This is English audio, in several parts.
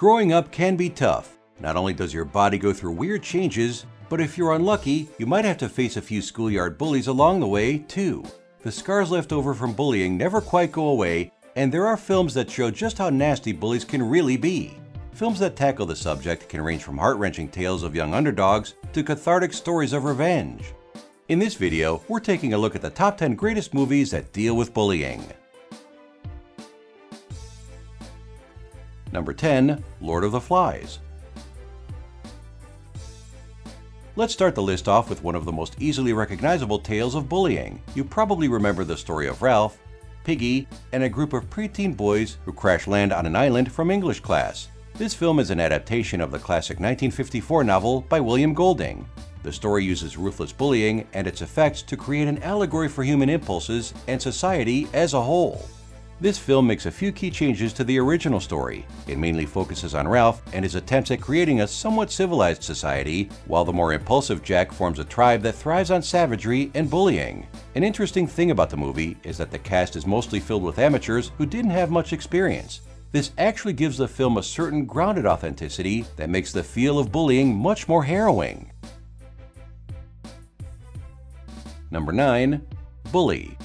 Growing up can be tough. Not only does your body go through weird changes, but if you're unlucky, you might have to face a few schoolyard bullies along the way, too. The scars left over from bullying never quite go away, and there are films that show just how nasty bullies can really be. Films that tackle the subject can range from heart-wrenching tales of young underdogs to cathartic stories of revenge. In this video, we're taking a look at the top 10 greatest movies that deal with bullying. Number 10, Lord of the Flies. Let's start the list off with one of the most easily recognizable tales of bullying. You probably remember the story of Ralph, Piggy, and a group of preteen boys who crash land on an island from English class. This film is an adaptation of the classic 1954 novel by William Golding. The story uses ruthless bullying and its effects to create an allegory for human impulses and society as a whole. This film makes a few key changes to the original story. It mainly focuses on Ralph and his attempts at creating a somewhat civilized society, while the more impulsive Jack forms a tribe that thrives on savagery and bullying. An interesting thing about the movie is that the cast is mostly filled with amateurs who didn't have much experience. This actually gives the film a certain grounded authenticity that makes the feel of bullying much more harrowing. Number 9. Bully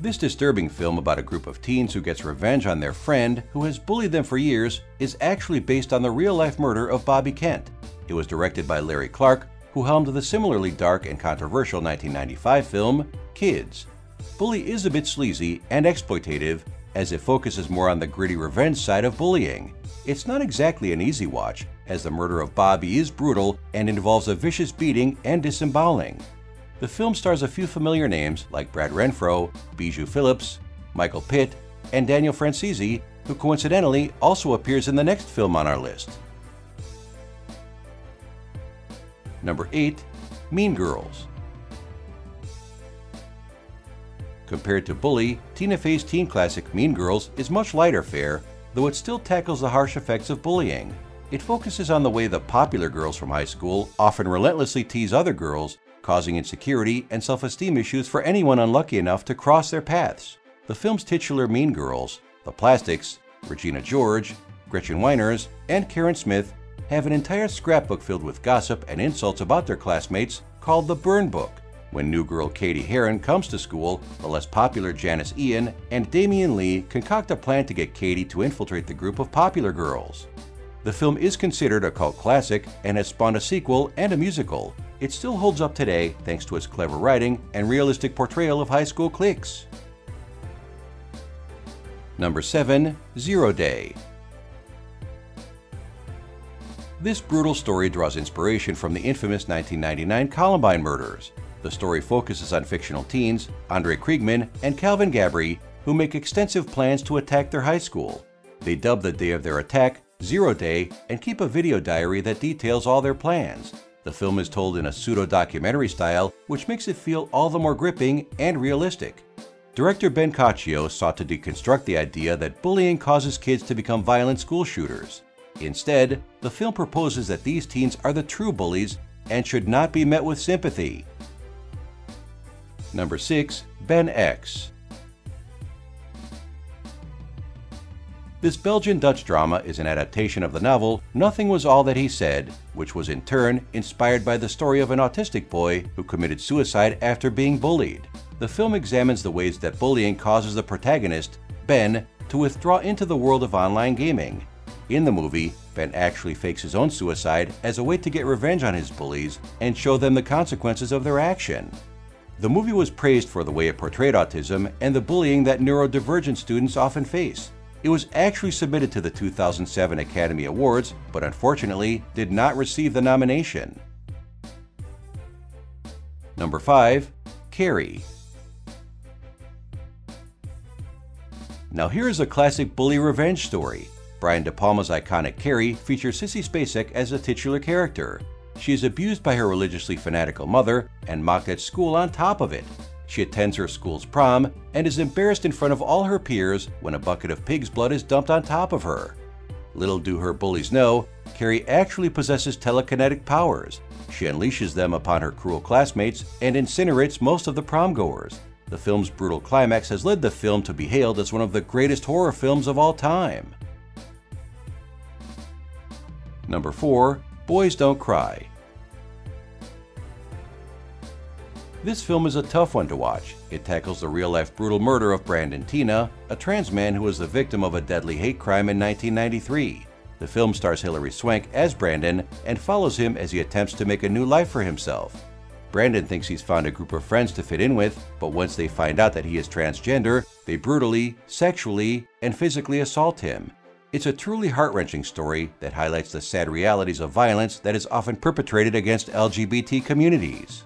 this disturbing film about a group of teens who gets revenge on their friend who has bullied them for years is actually based on the real-life murder of Bobby Kent. It was directed by Larry Clark, who helmed the similarly dark and controversial 1995 film Kids. Bully is a bit sleazy and exploitative as it focuses more on the gritty revenge side of bullying. It's not exactly an easy watch, as the murder of Bobby is brutal and involves a vicious beating and disemboweling. The film stars a few familiar names like Brad Renfro, Bijou Phillips, Michael Pitt, and Daniel Franzese, who coincidentally also appears in the next film on our list. Number 8. Mean Girls Compared to Bully, Tina Fey's teen classic Mean Girls is much lighter fare, though it still tackles the harsh effects of bullying. It focuses on the way the popular girls from high school often relentlessly tease other girls causing insecurity and self-esteem issues for anyone unlucky enough to cross their paths. The film's titular mean girls, the Plastics, Regina George, Gretchen Wieners, and Karen Smith have an entire scrapbook filled with gossip and insults about their classmates called the Burn Book. When new girl Cady Heron comes to school, the less popular Janice Ian and Damian Leigh concoct a plan to get Cady to infiltrate the group of popular girls. The film is considered a cult classic and has spawned a sequel and a musical, it still holds up today thanks to its clever writing and realistic portrayal of high school cliques. Number 7. Zero Day This brutal story draws inspiration from the infamous 1999 Columbine murders. The story focuses on fictional teens, Andre Kriegman and Calvin Gabry, who make extensive plans to attack their high school. They dub the day of their attack Zero Day and keep a video diary that details all their plans. The film is told in a pseudo-documentary style, which makes it feel all the more gripping and realistic. Director Ben Coccio sought to deconstruct the idea that bullying causes kids to become violent school shooters. Instead, the film proposes that these teens are the true bullies and should not be met with sympathy. Number 6. Ben X This Belgian-Dutch drama is an adaptation of the novel Nothing Was All That He Said, which was in turn inspired by the story of an autistic boy who committed suicide after being bullied. The film examines the ways that bullying causes the protagonist, Ben, to withdraw into the world of online gaming. In the movie, Ben actually fakes his own suicide as a way to get revenge on his bullies and show them the consequences of their action. The movie was praised for the way it portrayed autism and the bullying that neurodivergent students often face. It was actually submitted to the 2007 Academy Awards, but unfortunately did not receive the nomination. Number 5. Carrie Now here is a classic bully revenge story. Brian De Palma's iconic Carrie features Sissy Spacek as a titular character. She is abused by her religiously fanatical mother and mocked at school on top of it. She attends her school's prom and is embarrassed in front of all her peers when a bucket of pig's blood is dumped on top of her. Little do her bullies know, Carrie actually possesses telekinetic powers. She unleashes them upon her cruel classmates and incinerates most of the prom goers. The film's brutal climax has led the film to be hailed as one of the greatest horror films of all time. Number 4. Boys Don't Cry This film is a tough one to watch. It tackles the real-life brutal murder of Brandon Teena, a trans man who was the victim of a deadly hate crime in 1993. The film stars Hilary Swank as Brandon and follows him as he attempts to make a new life for himself. Brandon thinks he's found a group of friends to fit in with, but once they find out that he is transgender, they brutally, sexually, and physically assault him. It's a truly heart-wrenching story that highlights the sad realities of violence that is often perpetrated against LGBT communities.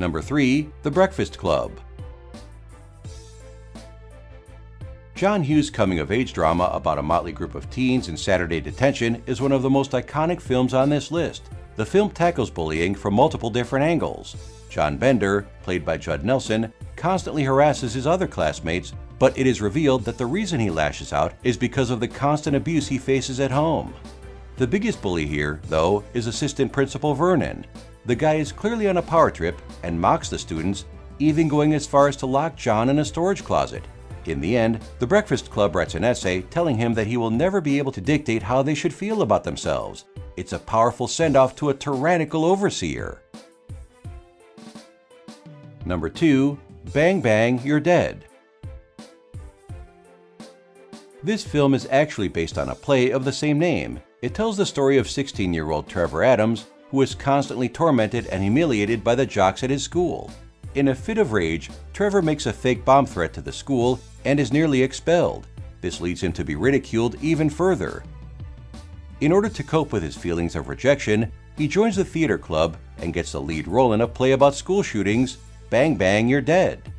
Number 3. The Breakfast Club John Hughes' coming-of-age drama about a motley group of teens in Saturday detention is one of the most iconic films on this list. The film tackles bullying from multiple different angles. John Bender, played by Judd Nelson, constantly harasses his other classmates, but it is revealed that the reason he lashes out is because of the constant abuse he faces at home. The biggest bully here, though, is assistant principal Vernon. The guy is clearly on a power trip and mocks the students, even going as far as to lock John in a storage closet. In the end, the Breakfast Club writes an essay telling him that he will never be able to dictate how they should feel about themselves. It's a powerful send-off to a tyrannical overseer. Number 2. Bang Bang, You're Dead This film is actually based on a play of the same name. It tells the story of 16-year-old Trevor Adams, who is constantly tormented and humiliated by the jocks at his school. In a fit of rage, Trevor makes a fake bomb threat to the school and is nearly expelled. This leads him to be ridiculed even further. In order to cope with his feelings of rejection, he joins the theater club and gets the lead role in a play about school shootings, Bang Bang You're Dead.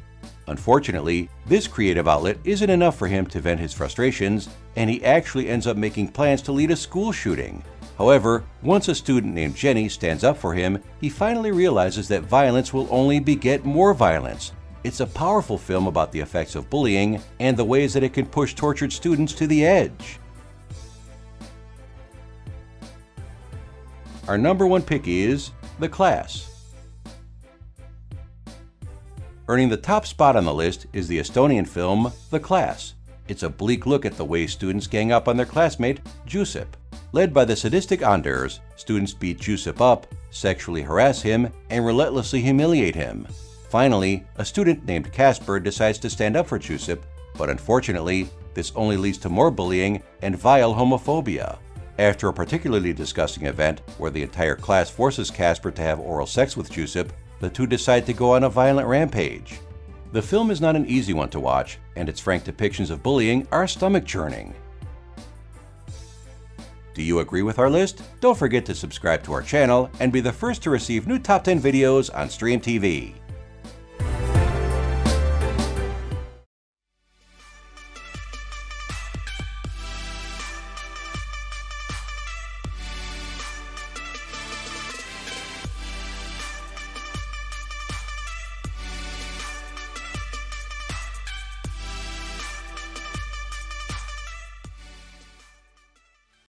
Unfortunately, this creative outlet isn't enough for him to vent his frustrations, and he actually ends up making plans to lead a school shooting. However, once a student named Jenny stands up for him, he finally realizes that violence will only beget more violence. It's a powerful film about the effects of bullying and the ways that it can push tortured students to the edge. Our number one pick is The Class. Earning the top spot on the list is the Estonian film The Class. It's a bleak look at the way students gang up on their classmate, Joosep. Led by the sadistic Anders, students beat Joosep up, sexually harass him, and relentlessly humiliate him. Finally, a student named Kaspar decides to stand up for Joosep, but unfortunately, this only leads to more bullying and vile homophobia. After a particularly disgusting event where the entire class forces Kaspar to have oral sex with Joosep, the two decide to go on a violent rampage. The film is not an easy one to watch, and its frank depictions of bullying are stomach-churning. Do you agree with our list? Don't forget to subscribe to our channel and be the first to receive new top 10 videos on Stream TV.